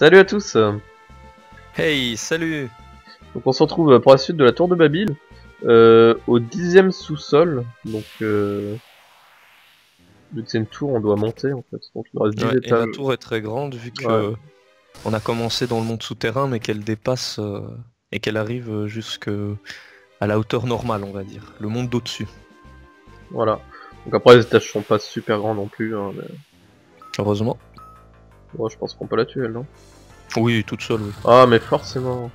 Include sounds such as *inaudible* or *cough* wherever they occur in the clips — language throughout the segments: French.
Salut à tous Hey, salut Donc on se retrouve pour la suite de la tour de Babyle, euh, au dixième sous-sol, donc euh, vu que c'est une tour on doit monter en fait, donc il nous reste 10 Ouais, Et étages. la tour est très grande vu que Ouais. on a commencé dans le monde souterrain mais qu'elle dépasse euh, et qu'elle arrive jusque à la hauteur normale on va dire, le monde d'au-dessus. Voilà. Donc après les étages sont pas super grands non plus, hein, mais Heureusement. Moi je pense qu'on peut la tuer elle, non? Oui, toute seule, oui. Ah mais forcément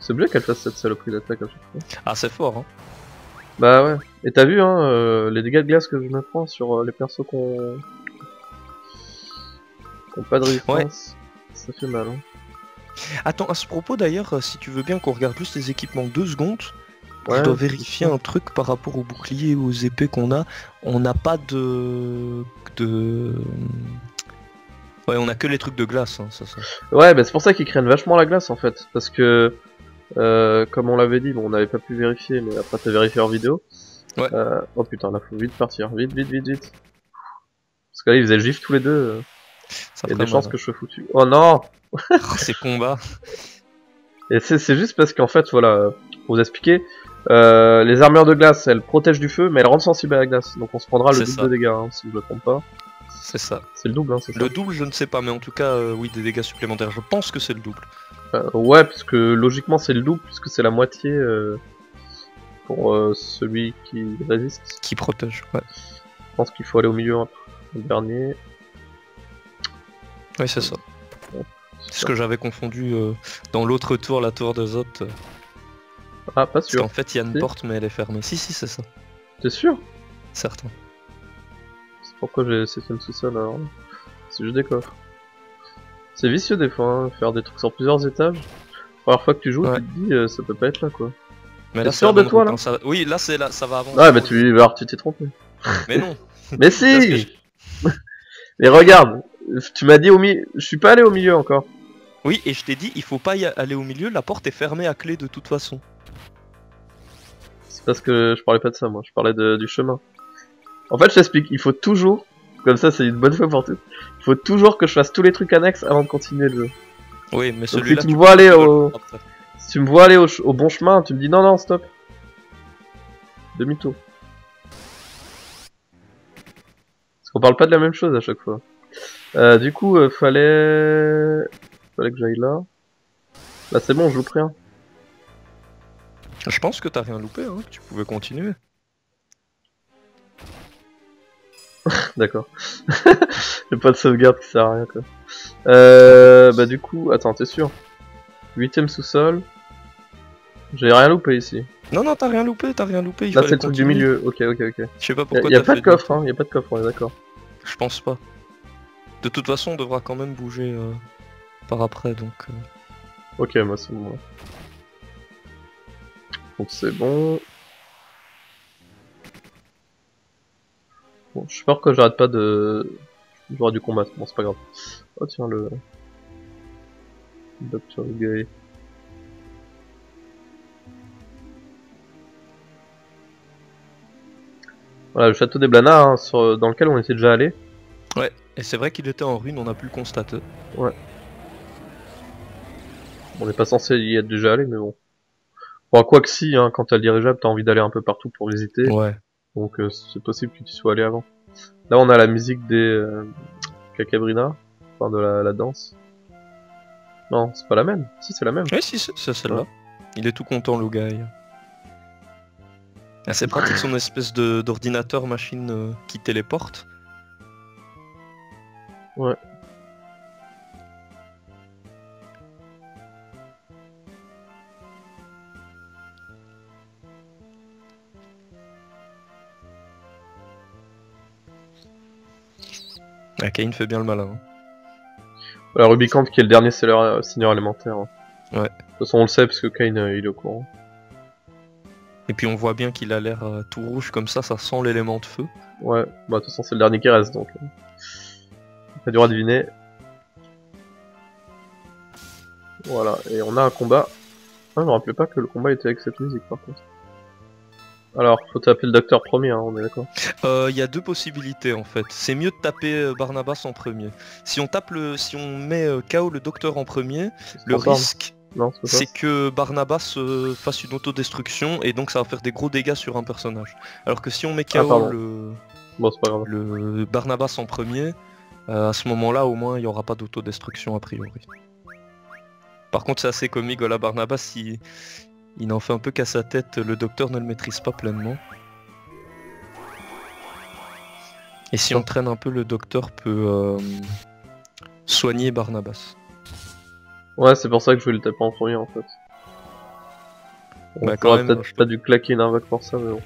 C'est obligé qu'elle fasse cette saloperie d'attaque à chaque fois. Ah c'est fort hein. Bah ouais. Et t'as vu hein, euh, les dégâts de glace que je me prends sur euh, les persos qu'on... qu'on pas de résistance Ça fait mal hein. Attends, à ce propos d'ailleurs, euh, si tu veux bien qu'on regarde juste les équipements deux secondes, Ouais, je dois vérifier un truc par rapport aux boucliers et aux épées qu'on a. On n'a pas de... de... Ouais, on a que les trucs de glace, hein, ça, ça. Ouais, bah c'est pour ça qu'ils craignent vachement la glace en fait, parce que euh, comme on l'avait dit, bon on n'avait pas pu vérifier, mais après t'as vérifié en vidéo. Ouais. Euh, oh putain, là faut vite partir, vite, vite, vite, vite. Parce que là ils faisaient le gif tous les deux. euh, Il y a des chances mal, que je sois foutu. Oh non hein. *laughs* Oh, ces combats. Et c'est juste parce qu'en fait, voilà, pour vous expliquer, euh, les armures de glace, elles protègent du feu, mais elles rendent sensibles à la glace. Donc on se prendra le double de dégâts, hein, si je me trompe pas. C'est ça. C'est le double, hein, c'est ça Le double, je ne sais pas, mais en tout cas, euh, oui, des dégâts supplémentaires. Je pense que c'est le double. Euh, ouais, puisque logiquement c'est le double, puisque c'est la moitié euh, pour euh, celui qui résiste. Qui protège, ouais. Je pense qu'il faut aller au milieu peu. Le dernier. Oui, c'est ça. C'est ce que j'avais confondu dans l'autre tour, la tour de Zot. Ah, pas Parce sûr. qu'en fait, il y a une Si. porte, mais elle est fermée. Si, si, c'est ça. T'es sûr? Certain. Pourquoi j'ai c'est une sous-sol alors. C'est juste des coffres. C'est vicieux des fois, hein, faire des trucs sur plusieurs étages. Première fois que tu joues, Ouais. tu te dis euh, ça peut pas être là quoi. Mais T'es sûr de la toi, là ça- Oui, là, c'est là, ça va avancer. Ouais, bah tu, alors, tu t'es trompé. *laughs* Mais non. *laughs* Mais si je- *laughs* Mais regarde, tu m'as dit au milieu. Je suis pas allé au milieu encore. Oui, et je t'ai dit, il faut pas y aller au milieu, la porte est fermée à clé de toute façon. C'est parce que je parlais pas de ça, moi. Je parlais de- du chemin. En fait, je t'explique. Il faut toujours, comme ça, c'est une bonne fois pour toutes. Il faut toujours que je fasse tous les trucs annexes avant de continuer le jeu. Oui, mais si celui-là. tu me vois aller au-. Si tu me vois aller au, bon chemin, tu me dis non, non, stop. Demi-tour. Parce qu'on parle pas de la même chose à chaque fois. Euh, du coup, euh, fallait... Fallait que j'aille là. Là, c'est bon, je loupe rien. Je pense que t'as rien loupé, hein. Tu pouvais continuer. *laughs* D'accord. *laughs* J'ai pas de sauvegarde qui sert à rien, quoi. Euh, bah du coup, attends, t'es sûr? Huitième sous-sol. J'ai rien loupé ici. Non, non, t'as rien loupé, t'as rien loupé. Il Là, c'est le truc du milieu. Ok, ok, ok. Je sais pas pourquoi y a t'as pas de coffre, hein. Y a pas de coffre, on est d'accord. Je pense pas. De toute façon, on devra quand même bouger euh, par après, donc... euh, Ok, moi c'est bon. Donc c'est bon. Bon, je suis peur que j'arrête pas de jouer du combat. Bon, c'est pas grave. Oh tiens le. Dr. Gay. Voilà, le château des Blanards, hein, sur- dans lequel on était déjà allé. Et c'est vrai qu'il était en ruine, on a pu le constater. On n'est pas censé y être déjà allé, mais bon. Bon, quoi que si, hein, quand t'as le dirigeable, t'as envie d'aller un peu partout pour visiter. Ouais. Donc euh, c'est possible que tu y sois allé avant. Là on a la musique des euh, Cacabrina, enfin de la, la danse. Non, c'est pas la même. Si c'est la même. Oui, si, c'est celle-là. Il est tout content, le gars. Ah, c'est pratique son espèce de d'ordinateur machine euh, qui téléporte. Ouais. Ah, Kane fait bien le malin. hein. Voilà, Rubicant qui est le dernier seigneur, euh, seigneur élémentaire. hein. Ouais. De toute façon on le sait parce que Kane euh, il est au courant. Et puis on voit bien qu'il a l'air euh, tout rouge comme ça, ça sent l'élément de feu. Ouais, bah de toute façon c'est le dernier qui reste donc. euh, T'as du droit à deviner. Voilà, et on a un combat. Ah, je me rappelais pas que le combat était avec cette musique par contre. Alors, faut taper le docteur premier, hein, on est d'accord. Euh, Il y a deux possibilités en fait. C'est mieux de taper euh, Barnabas en premier. Si on tape le, si on met euh, KO le docteur en premier, le risque c'est que Barnabas euh, fasse une autodestruction et donc ça va faire des gros dégâts sur un personnage. Alors que si on met Ah, KO pardon. le, Bon, c'est pas grave. le Barnabas en premier, euh, à ce moment-là au moins il n'y aura pas d'autodestruction a priori. Par contre c'est assez comique, voilà Barnabas il, il en fait un peu qu'à sa tête, le docteur ne le maîtrise pas pleinement. Et si on traîne un peu, le docteur peut euh, soigner Barnabas. Ouais, c'est pour ça que je voulais le taper en premier en fait. On Bah, quand même, peut-être je- pas dû claquer une invoque pour ça, mais bon.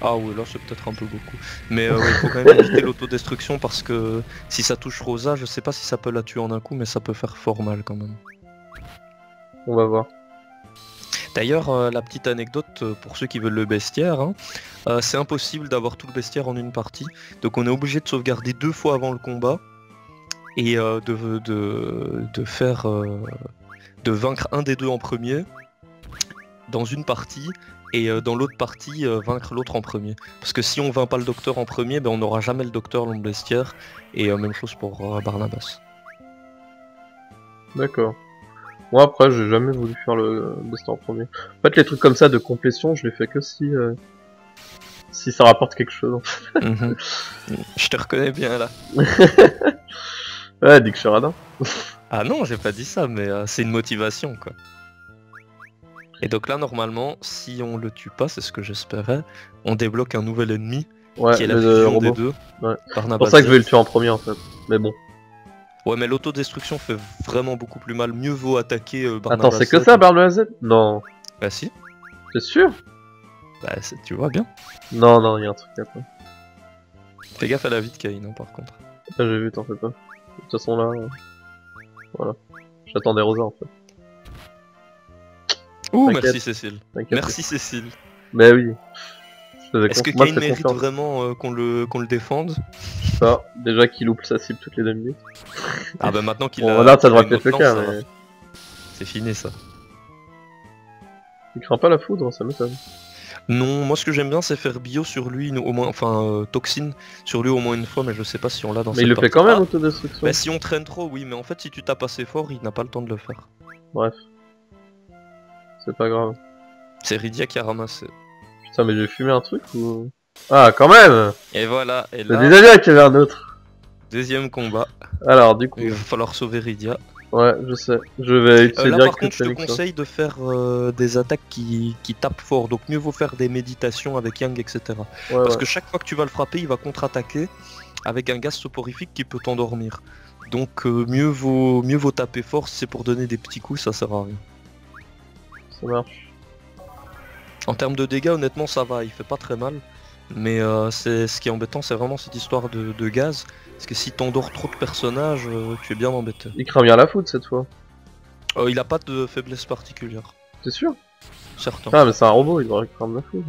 Ah oui, là c'est peut-être un peu beaucoup. Mais euh, *laughs* ouais, il faut quand même éviter l'autodestruction parce que si ça touche Rosa, je sais pas si ça peut la tuer en un coup, mais ça peut faire fort mal quand même. On va voir. D'ailleurs, euh, la petite anecdote euh, pour ceux qui veulent le bestiaire, hein, euh, c'est impossible d'avoir tout le bestiaire en une partie. Donc on est obligé de sauvegarder deux fois avant le combat et de, de, de faire de vaincre un des deux en premier dans une partie et dans l'autre partie vaincre l'autre en premier. Parce que si on vainc pas le docteur en premier, ben, on n'aura jamais le docteur dans le bestiaire et même chose pour Barnabas. D'accord. Moi après, j'ai jamais voulu faire le bestiaire en premier. En fait, les trucs comme ça de complétion, je les fais que si euh, si ça rapporte quelque chose. Mhm. Je te reconnais bien là. *laughs* Ouais, dit que je suis radin. Ah non, j'ai pas dit ça, mais euh, c'est une motivation quoi. Et donc là, normalement, si on le tue pas, c'est ce que j'espérais, on débloque un nouvel ennemi Ouais, qui est la fusion des deux. Ouais. C'est pour ça que je vais le tuer en premier en fait. Mais bon. Ouais, mais l'autodestruction fait vraiment beaucoup plus mal. Mieux vaut attaquer euh, Attends, c'est que Z. ça, Barnabas Non. Bah si, T'es sûr? Bah, tu vois bien. Non, non, il y a un truc après. Fais gaffe à la vie de Cain, hein, par contre. Ah, j'ai vu, t'en fais pas. De toute façon là, euh, voilà. J'attendais Rosa en fait. Ouh, merci Cécile. Merci Cécile. Mais oui. Est-ce que fais mérite confiance. vraiment euh, qu'on le, qu'on le défende Ça, déjà qu'il loupe sa cible toutes les deux minutes. Ah bah maintenant qu'il Bon, a... là, ça devrait être le cas, mais C'est fini ça. il craint pas la foudre, ça m'étonne. Non, moi ce que j'aime bien c'est faire bio sur lui au moins, enfin euh, toxine sur lui au moins une fois, mais je sais pas si on l'a dans Mais cette il le fait quand même, Ah, autodestruction. bah, si on traîne trop, oui, mais en fait si tu tapes assez fort, il n'a pas le temps de le faire. Bref. C'est pas grave. C'est Rydia qui a ramassé. Putain, mais j'ai fumé un truc ou? Ah, quand même Et voilà, et là, bien qu'il y avait un autre. deuxième combat, Alors, du coup, il va falloir sauver Rydia. ouais, je sais. Je vais Euh, utiliser là direct par contre je te conseille de faire euh, des attaques qui, qui tapent fort, donc mieux vaut faire des méditations avec Yang, etc. Ouais, Parce ouais. que chaque fois que tu vas le frapper, il va contre-attaquer avec un gaz soporifique qui peut t'endormir. Donc euh, mieux, vaut, mieux vaut taper fort si c'est pour donner des petits coups, ça sert à rien. Ça marche. En termes de dégâts, honnêtement, ça va, il fait pas très mal. Mais euh, c'est ce qui est embêtant, c'est vraiment cette histoire de, de gaz. Parce que si t'endors trop de personnages, euh, tu es bien embêté. Il craint bien la foudre cette fois. Euh, il a pas de faiblesse particulière, T'es sûr certain. Ah, mais c'est un robot, il devrait craindre la foudre.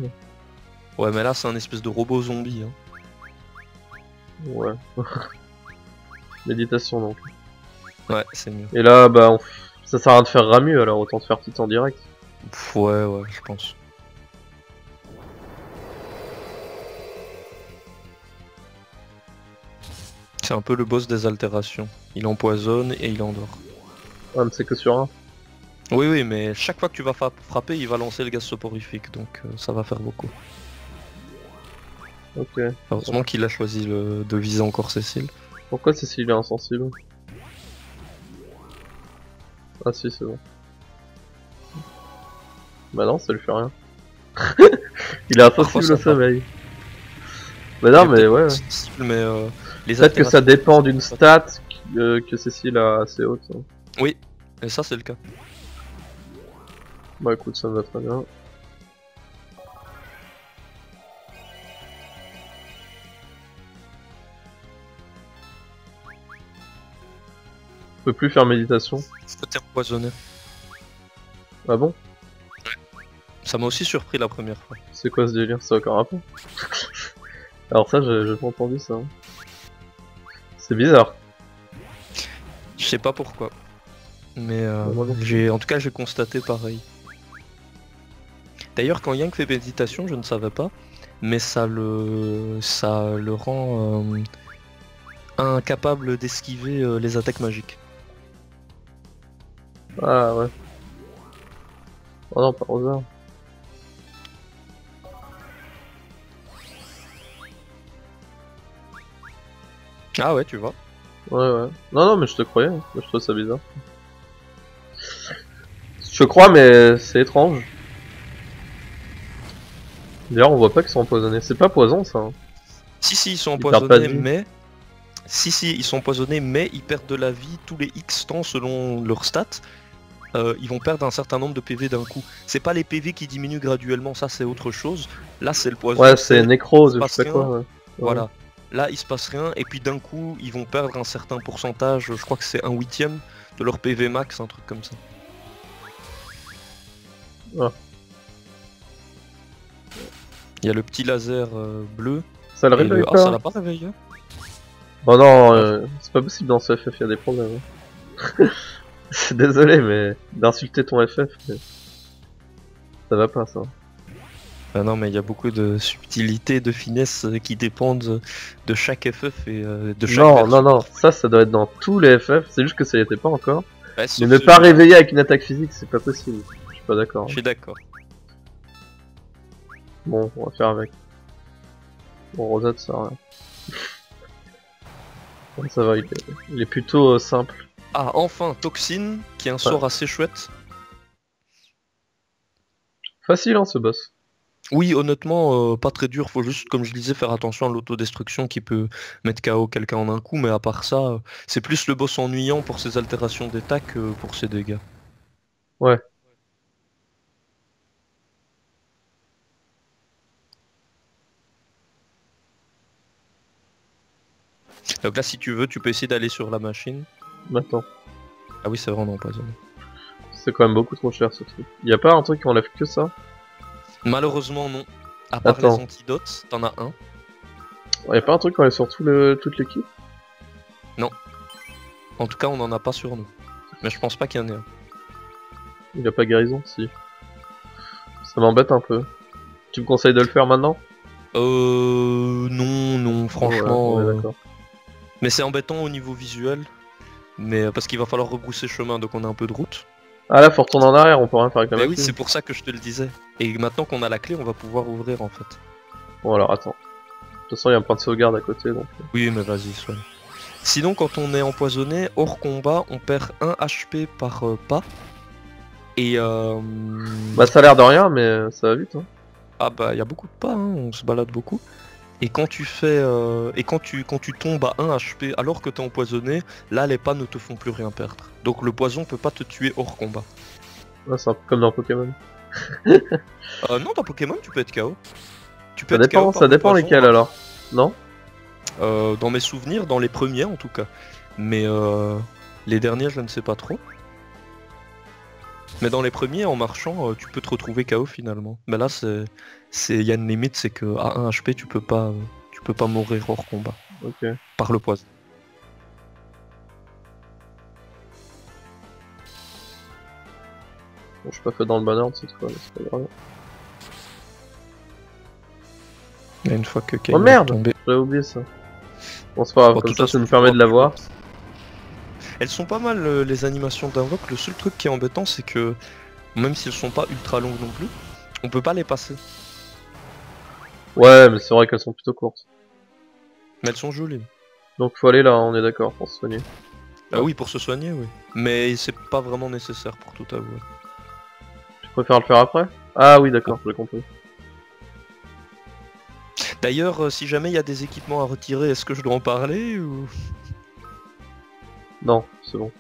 Ouais, mais là, c'est un espèce de robot zombie. hein. Ouais. *laughs* Méditation donc. Ouais, c'est mieux. Et là, bah, on... ça sert à rien de faire Ramu alors autant de faire Titan direct. Pff, ouais, ouais, je pense. C'est un peu le boss des altérations. Il empoisonne et il endort. Ah, mais c'est que sur un. Oui, oui, mais chaque fois que tu vas frapper, il va lancer le gaz soporifique, donc euh, ça va faire beaucoup. Ok. Heureusement qu'il a choisi le- de viser encore Cécile. Pourquoi s'il est insensible? Ah si, c'est bon. Bah non, ça lui fait rien. *laughs* il est Parfois, insensible au sommeil. Bah non, mais ouais. sensible, mais euh, Peut-être que ça dépend d'une stat euh, que Cécile a assez haute. hein. Oui, et ça c'est le cas. Bah écoute, ça me va très bien. Je peux plus faire méditation. T'es empoisonné. Ah bon? Ça m'a aussi surpris la première fois. C'est quoi ce délire? C'est encore un peu? *laughs* Alors ça, j'ai j'ai pas entendu ça. hein. C'est bizarre. Je sais pas pourquoi. Mais euh, j'ai, en tout cas, j'ai constaté pareil. D'ailleurs, quand Yang fait méditation, je ne savais pas, mais ça le, ça le rend euh, incapable d'esquiver euh, les attaques magiques. Ah ouais. Oh non, pas Rosa. Ah ouais, tu vois. Ouais, ouais. Non, non, mais je te croyais. hein. Je trouve ça bizarre. Je crois, mais c'est étrange. D'ailleurs, on voit pas qu'ils sont empoisonnés. C'est pas poison, ça. hein. Si, si, ils sont Ils empoisonnés, mais. Si, si, ils sont empoisonnés, mais ils perdent de la vie tous les X temps selon leur stats. Euh, ils vont perdre un certain nombre de PV d'un coup. C'est pas les PV qui diminuent graduellement, ça c'est autre chose. Là c'est le poison. Ouais, c'est nécrose, je sais pas quoi. ouais. Voilà. Là il se passe rien, et puis d'un coup ils vont perdre un certain pourcentage, je crois que c'est un huitième de leur PV max, un truc comme ça. Ah. Il y a le petit laser euh, bleu. Ça le réveille Ah, pas ça l'a pas réveillé Bon non, euh, c'est pas possible dans ce FF, il y a des problèmes. hein. *laughs* Désolé, mais d'insulter ton FF, mais... ça va pas ça. Ah non, mais il y a beaucoup de subtilités, de finesses euh, qui dépendent de chaque FF et euh, de chaque Non, version. non, non, ça, ça doit être dans tous les FF, c'est juste que ça y était pas encore. Ouais, Mais ne pas réveiller avec une attaque physique, c'est pas possible. Je suis pas d'accord. Je suis d'accord. Bon, on va faire avec. Bon, Rosette, ça. Bon, *laughs* ça va, il est, il est plutôt euh, simple. Ah, enfin, Toxine, qui est un sort assez chouette. Facile, hein, ce boss. Oui, honnêtement, euh, pas très dur. Faut juste, comme je disais, faire attention à l'autodestruction qui peut mettre KO quelqu'un en un coup. Mais à part ça, euh, c'est plus le boss ennuyant pour ses altérations d'état que pour ses dégâts. Ouais. Donc là, si tu veux, tu peux essayer d'aller sur la machine. Maintenant. Ah oui, c'est vrai, on empoisonné. C'est quand même beaucoup trop cher, ce truc. Y a pas un truc qui enlève que ça? Malheureusement, non. À part Attends. les antidotes, t'en as un. Y a pas un truc qui enlève sur tout le... toute l'équipe? En tout cas, on n'en a pas sur nous. Mais je pense pas qu'il y en ait un. Il a pas guérison, si. Ça m'embête un peu. Tu me conseilles de le faire maintenant? Euh. Non, non, franchement. Ouais, euh. Mais c'est embêtant au niveau visuel. Mais parce qu'il va falloir rebrousser chemin, donc on a un peu de route. Ah là, faut retourner en arrière, on peut rien faire avec la Mais oui, c'est pour ça que je te le disais. Et maintenant qu'on a la clé, on va pouvoir ouvrir en fait. Bon alors, attends. De toute façon, y a un point de sauvegarde à côté, donc... euh, Oui, mais vas-y, soigne. Sinon, quand on est empoisonné, hors combat, on perd 1 HP par euh, pas. Et euh... Bah ça a l'air de rien, mais euh, ça va vite, hein. Ah bah il y a beaucoup de pas, hein, on se balade beaucoup. Et quand tu fais euh, et quand tu quand tu tombes à 1 HP alors que t'es empoisonné, là les pas ne te font plus rien perdre. Donc le poison peut pas te tuer hors combat. Ouais, c'est un peu comme dans Pokémon. Euh, non dans Pokémon tu peux être KO. Tu peux Ça être dépend, KO ça dépend poison, lesquels hein. alors. Non? Euh, dans mes souvenirs, dans les premiers en tout cas. Mais euh, les derniers je ne sais pas trop. Mais dans les premiers en marchant euh, tu peux te retrouver KO finalement. Mais là c'est il y a une limite c'est que à 1 HP tu peux pas tu peux pas mourir hors combat Ok. par le poison. Bon, je suis pas fait dans le bon ordre cette fois, mais c'est pas grave. Et une fois que Kane Oh, merde est tombé. J'avais oublié ça. Bon, c'est pas grave, Bon, comme ça, ça nous tu permet de l'avoir. Elles sont pas mal euh, les animations d'invoque. Le seul truc qui est embêtant, c'est que même si elles sont pas ultra longues non plus, on peut pas les passer. Ouais, mais c'est vrai qu'elles sont plutôt courtes. Mais elles sont jolies. Donc faut aller là, on est d'accord, pour se soigner. Ah oui, pour se soigner, oui. Mais c'est pas vraiment nécessaire pour tout avouer. Tu préfères le faire après? Ah oui, d'accord, j'ai compris. D'ailleurs, euh, si jamais il y a des équipements à retirer, est-ce que je dois en parler ou? Non, c'est bon.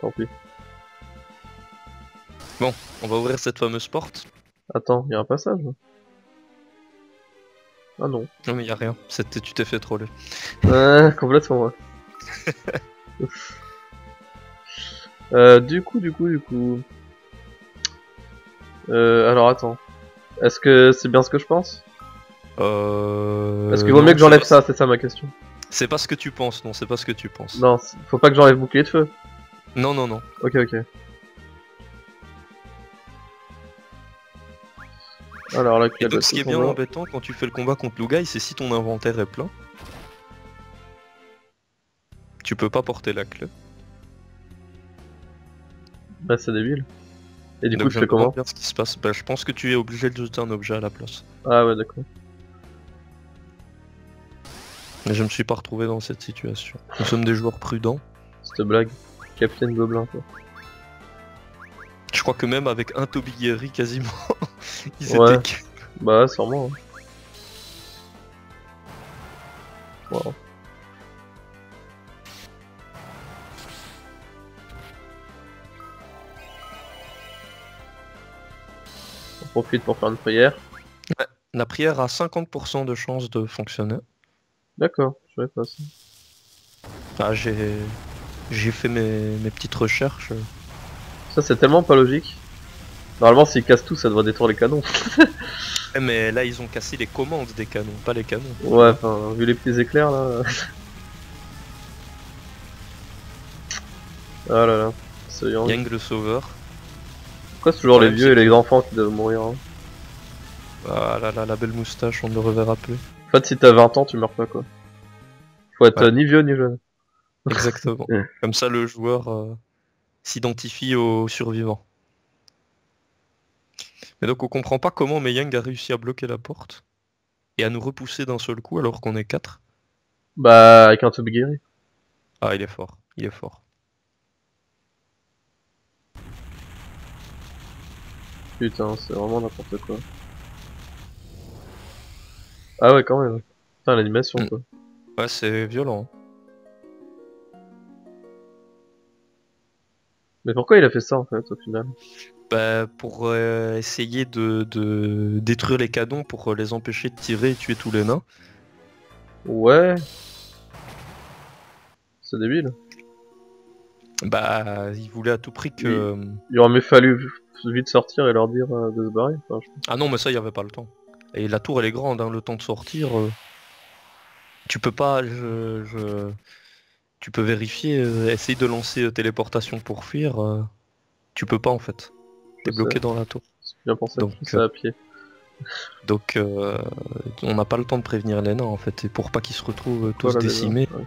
Tant pis. on va ouvrir cette fameuse porte Attends, y a un passage là Ah non. Non mais y a rien. C'était tu t'es fait troller. Euh, complètement, ouais. *laughs* euh, du coup, du coup, du coup... Euh, alors attends. Est-ce que c'est bien ce que je pense? Euh... Est-ce qu'il vaut non, mieux que j'enlève ça? C'est ça ma question. C'est pas ce que tu penses, non, c'est pas ce que tu penses. Non, faut pas que j'enlève bouclier de feu. Non, non, non. Ok, ok. Alors là, Et quel donc, ce qui est bien embêtant quand tu fais le combat contre Lugai, c'est si ton inventaire est plein. Tu peux pas porter la clé. Bah, c'est débile. Et du Donc, coup, je fais comment ce qui se passe. Bah, je pense que tu es obligé de jeter un objet à la place. Ah ouais, d'accord. Mais je me suis pas retrouvé dans cette situation. Nous sommes des joueurs prudents. Cette blague. Capitaine Gobelin, quoi. Je crois que même avec un Toby Guerry quasiment, *laughs* ils Ouais. étaient Bah, sûrement. hein. Wow. On profite pour faire une prière. La prière a 50% de chances de fonctionner. D'accord, je savais pas ça. Ah, j'ai j'ai fait mes, mes petites recherches. Ça, c'est tellement pas logique. Normalement, s'ils cassent tout, ça devrait détruire les canons. *laughs* Eh, Mais là, ils ont cassé les commandes des canons, pas les canons. Ouais, enfin, vu les petits éclairs là. ah là là, c'est. Yang le sauveur. Pourquoi c'est toujours les vieux et les enfants qui doivent mourir hein? Ah là là, la belle moustache, on ne le reverra plus. En fait, si t'as 20 ans, tu meurs pas quoi. Faut être Ouais. euh, ni vieux ni jeune. *laughs* *laughs* Exactement. Comme ça, le joueur euh, s'identifie aux survivants. Mais donc, on comprend pas comment Meyang a réussi à bloquer la porte et à nous repousser d'un seul coup alors qu'on est 4. Bah, avec un tube guéri. Ah, il est fort, il est fort. Putain, c'est vraiment n'importe quoi. Ah ouais, quand même. Putain, l'animation Mm. quoi. Ouais, c'est violent. Mais pourquoi il a fait ça en fait au final? Bah, pour euh, essayer de, de détruire les canons pour euh, les empêcher de tirer et tuer tous les nains. Ouais. C'est débile. Bah, il voulait à tout prix que. Il aurait mieux fallu vite sortir et leur dire euh, de se barrer. Enfin, je- Ah non, mais ça, il y avait pas le temps. Et la tour, elle est grande, hein, le temps de sortir. euh, Tu peux pas. Je, je- Tu peux vérifier, euh, essayer de lancer euh, téléportation pour fuir. Tu peux pas en fait. T'es bloqué dans la tour. C'est bien pensé, Donc, ça à pied. Donc, euh, on n'a pas le temps de prévenir les nains en fait. Et pour pas qu'ils se retrouvent tous Voilà, décimés, Ouais.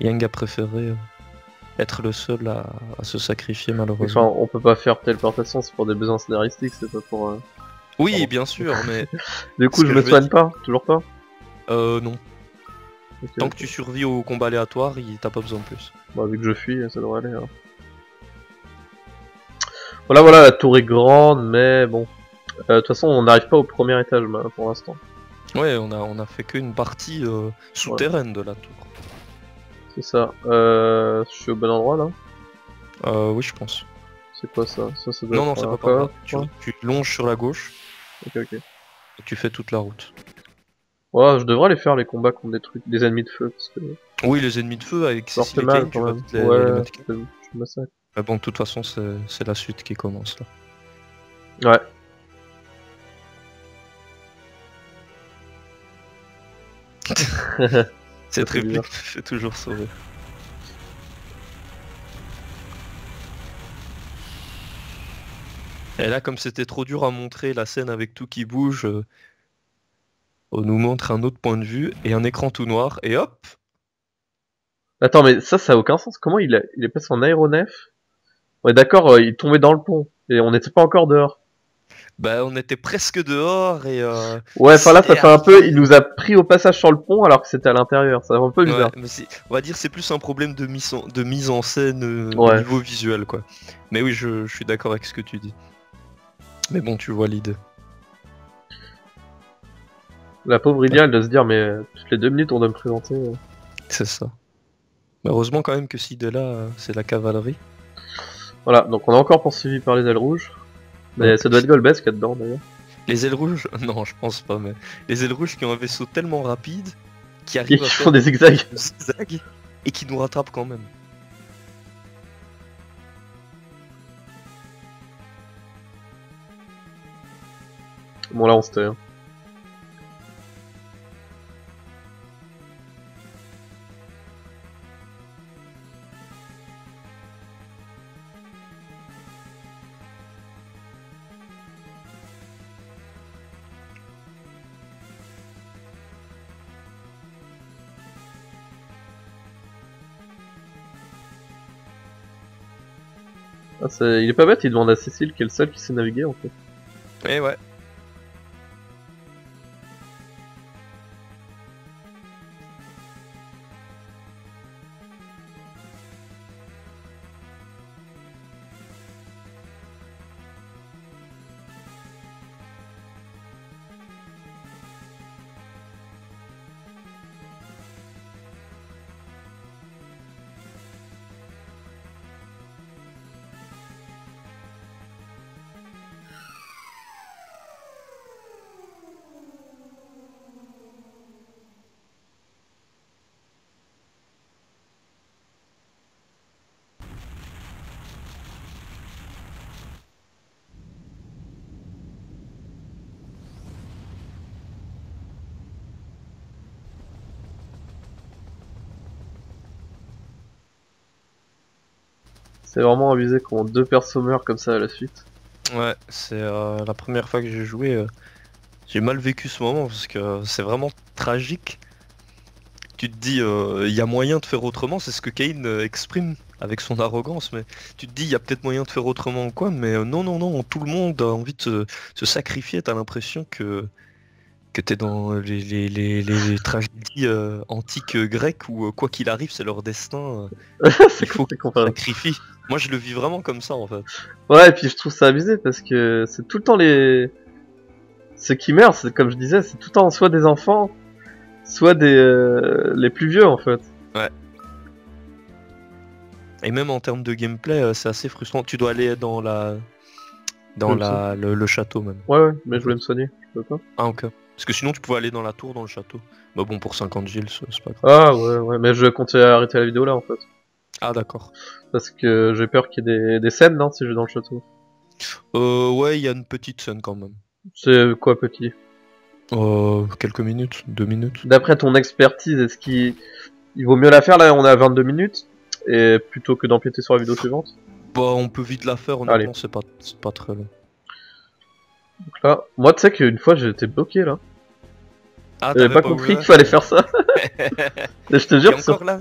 Yang a préféré être le seul à, à se sacrifier Enfin, malheureusement. on peut pas faire téléportation, c'est pour des besoins scénaristiques, c'est pas pour. euh, Oui, pardon. bien sûr, mais *laughs* Du coup, je me soigne pas, toujours pas. euh, non. Tant que tu survis au combat aléatoire, il t'as pas besoin de plus. Bah, vu que je fuis, ça devrait aller. hein. Voilà, voilà, la tour est grande, mais bon. Euh, De toute façon, on n'arrive pas au premier étage pour l'instant. Ouais, on a, on a fait qu'une partie euh, souterraine de la tour. C'est ça. Euh, je suis au bon endroit là. Euh, oui, je pense. C'est quoi ça? Ça, ça doit Non, non, c'est pas par là. Tu, tu longes sur la gauche Ok, ok. et tu fais toute la route. Ouais, je devrais aller faire les combats contre des trucs, des ennemis de feu, parce que Oui, les ennemis de feu avec ça Cécile fait et mal Kane, tu quand vas même. vite les, les ouais, mettre- je je massacre. Mais bon, de toute façon, c'est la suite qui commence là. Ouais. Cette réplique me fait toujours sourire. Et là, comme c'était trop dur à montrer la scène avec tout qui bouge, euh, on nous montre un autre point de vue et un écran tout noir, et hop Attends, mais ça, ça a aucun sens. Comment il, a, il est passé en aéronef? Ouais, d'accord, euh, il tombait dans le pont. Et on n'était pas encore dehors. Bah, on était presque dehors et. euh, Ouais, enfin là, ça fait un peu. Il nous a pris au passage sur le pont alors que c'était à l'intérieur. Ça fait un peu ouais, bizarre. mais on va dire c'est plus un problème de mise en, de mise en scène euh, Ouais. au niveau visuel quoi. Mais oui, je, je suis d'accord avec ce que tu dis. Mais bon, tu vois l'idée. La pauvre Ilia, elle doit se dire, mais euh, toutes les deux minutes, on doit me présenter. euh. C'est ça. Mais heureusement quand même que si de là, euh, c'est la cavalerie. Voilà, donc on est encore poursuivi par les ailes rouges. Mais Ouais. ça doit être Golbez qu'il y a dedans d'ailleurs. Les ailes rouges? *laughs* Non, je pense pas, mais les ailes rouges qui ont un vaisseau tellement rapide qui Et arrive qui à font faire des zigzags. des zigzags et qui nous rattrape quand même. Bon, là, on se tait. Hein. Ah, est... Il est pas bête, il demande à Cécile qui est le seul qui sait naviguer en fait. Eh ouais. C'est vraiment avisé qu'on deux persos meurent comme ça à la suite. Ouais, c'est euh, la première fois que j'ai joué. euh, j'ai mal vécu ce moment parce que c'est vraiment tragique. Tu te dis, euh, il y a moyen de faire autrement, c'est ce que Kane exprime avec son arrogance, mais tu te dis, il y a peut-être moyen de faire autrement ou quoi, mais non, non, non, tout le monde a envie de se, se sacrifier, t'as l'impression que, que t'es dans les, les, les, les tragédies euh, antiques euh, grecques où euh, quoi qu'il arrive, c'est leur destin, euh, *laughs* il faut qu'ils sacrifient. Moi je le vis vraiment comme ça en fait. Ouais, et puis je trouve ça abusé parce que c'est tout le temps les. Ceux qui meurent, c'est comme je disais, c'est tout le temps soit des enfants, soit des. euh, les plus vieux en fait. Et même en termes de gameplay, c'est assez frustrant. Tu dois aller dans la dans la, le, le château même. Ouais, ouais, mais je voulais me soigner. Je peux pas. Ah ok. Parce que sinon tu pouvais aller dans la tour dans le château. Bah bon pour 50 Gilles c'est pas grave. Ah ouais, ouais, mais je comptais arrêter la vidéo là en fait. Ah d'accord. Parce que j'ai peur qu'il y ait des, des scènes, non, si je vais dans le château. Euh, ouais il y a une petite scène quand même. C'est quoi petit? Euh, quelques minutes, deux minutes. D'après ton expertise, est-ce qu'il il vaut mieux la faire là On est à 22 minutes et plutôt que d'empiéter sur la vidéo suivante? Bah on peut vite la faire, honnêtement c'est pas, c'est pas très long. Donc là, moi tu sais qu'une fois été bloqué là. Ah J'avais pas compris qu'il fallait faire ça. *laughs* je te jure, encore là,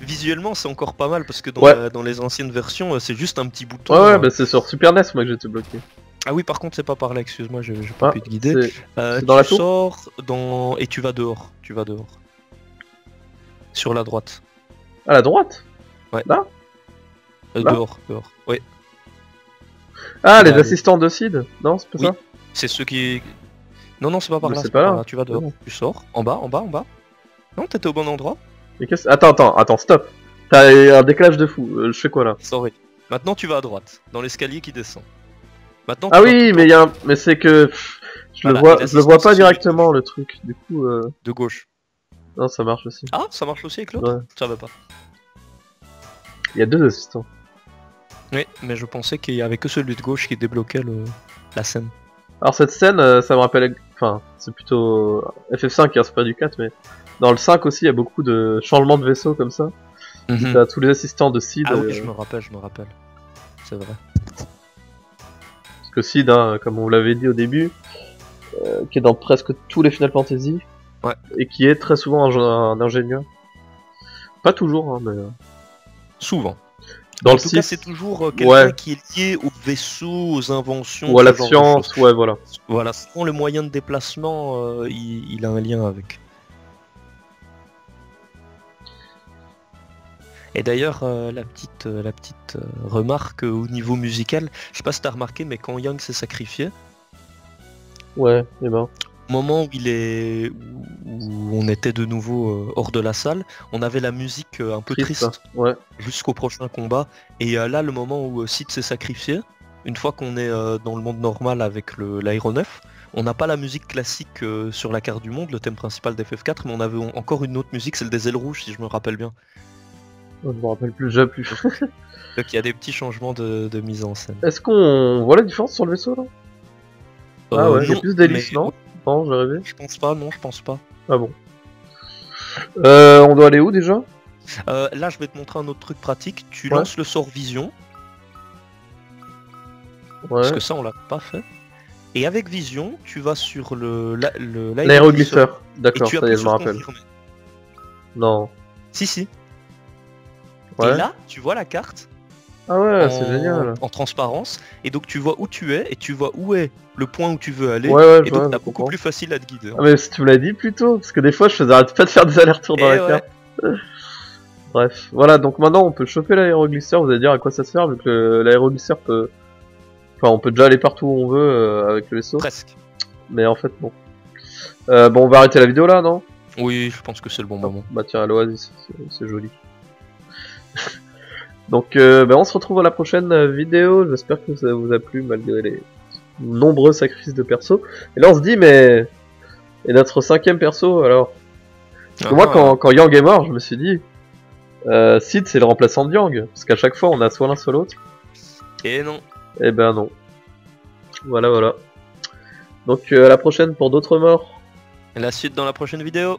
visuellement c'est encore pas mal parce que dans, Ouais. la- dans les anciennes versions euh, c'est juste un petit bouton. Ouais, ouais, euh. bah c'est sur Super NES moi que j'étais bloqué. Ah oui par contre c'est pas par là, excuse-moi, j'ai pas Ah, pu te guider. Euh, dans tu sors dans et tu vas dehors. Tu vas dehors. Sur la droite. À la droite Euh, Là dehors, dehors. Oui. Ah, les assistants de Sid Non, c'est pas Oui. ça C'est ceux qui. Non non c'est pas par là. c'est pas là. Tu vas dehors. Non. Tu sors. En bas, en bas, en bas. Non t'étais au bon endroit. Mais qu'est-ce- Attends, attends, attends, stop. T'as un décalage de fou. Euh, je fais quoi là Sorry. Maintenant tu vas à droite, dans l'escalier qui descend. Maintenant. Ah oui, mais il y a un... mais c'est que pff, je Voilà, le vois, et je le vois l'assistance pas directement le truc. Du coup, euh... de gauche. non, ça marche aussi. Ah ça marche aussi avec l'autre. Ouais. Ça va pas. Il y a deux assistants. Oui, mais je pensais qu'il y avait que celui de gauche qui débloquait le... la scène. Alors cette scène, euh, ça me rappelle, enfin, c'est plutôt euh, FF5 qui est inspiré du 4, mais dans le 5 aussi, il y a beaucoup de changements de vaisseau comme ça. Mhm. T'as tous les assistants de Sid, Ah oui, euh, je me rappelle, je me rappelle. C'est vrai. parce que Sid, hein, comme on vous l'avait dit au début, euh, qui est dans presque tous les Final Fantasy, Ouais. et qui est très souvent un, un ingénieur. Pas toujours, hein, mais euh, Souvent. Dans en le tout cas, 6, c'est toujours euh, quelqu'un Ouais. qui est lié au vaisseau, aux inventions. ou à la science, ouais, voilà. Voilà, souvent le moyen de déplacement, euh, il, il a un lien avec. Et d'ailleurs, euh, la petite, euh, la petite remarque au niveau musical, je sais pas si t'as remarqué, mais quand Yang s'est sacrifié, Ouais, et ben. Moment où il est, où, on était de nouveau euh, hors de la salle, on avait la musique euh, un peu Triste. Ouais. jusqu'au prochain combat. Et euh, là, le moment où Sid s'est sacrifié, une fois qu'on est dans le monde normal avec l'aéronef, on n'a pas la musique classique sur la carte du monde, le thème principal d'FF4, mais on avait en- encore une autre musique, celle des ailes rouges, si je me rappelle bien. Je me rappelle plus, j'ai plus. *laughs* Donc il y a des petits changements de, de mise en scène. Est-ce qu'on voit la différence sur le vaisseau là? Ah ouais, non, plus d'hélices, non? Non, j'ai rêvé. Je pense pas, non, je pense pas. Ah bon. Euh, on doit aller où déjà? Euh, là, je vais te montrer un autre truc pratique. Tu Ouais. lances le sort vision, Ouais. parce que ça, on l'a pas fait. Et avec vision, tu vas sur le la- le- L'aéroglisseur. et D'accord, tu ça y est, appuies je me sur rappelle. confirmer. Non. Si, si. Ouais. Et là, tu vois la carte. Ah ouais, en, c'est génial. en transparence. Et donc tu vois où tu es et tu vois où est le point où tu veux aller. Ouais, et donc t'as beaucoup plus facile à te guider. hein. Ah mais si tu me l'as dit plus tôt, parce que des fois je faisais arrête pas de faire des *laughs* allers-retours dans Eh la carte. *laughs* Bref, voilà, donc maintenant on peut choper l'aéroglisseur, vous allez dire à quoi ça sert, vu que l'aéroglisseur peut... Enfin, on peut déjà aller partout où on veut euh, avec le vaisseau, Presque. mais en fait non. Euh, bon, on va arrêter la vidéo là, non? Oui, je pense que c'est le bon moment. Bah tiens, l'oasis, c'est joli. Donc euh, bah, on se retrouve à la prochaine euh, vidéo, j'espère que ça vous a plu malgré les nombreux sacrifices de perso. Et là on se dit, mais... Et notre cinquième perso alors? Que moi, Ah, quand, quand Yang est mort, je me suis dit, euh, Sid, c'est le remplaçant de Yang. Parce qu'à chaque fois, on a soit l'un, soit l'autre. Et non. Eh ben non. Voilà, voilà. Donc, euh, à la prochaine pour d'autres morts. La suite dans la prochaine vidéo.